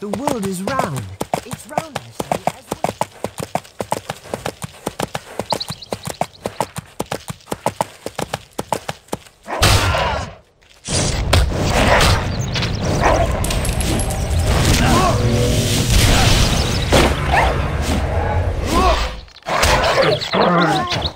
The world is round. It's round, I say, as well. Ah!